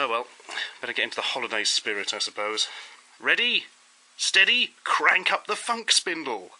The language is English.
Oh well, better get into the holiday spirit, I suppose. Ready? Steady? Crank up the funk spindle!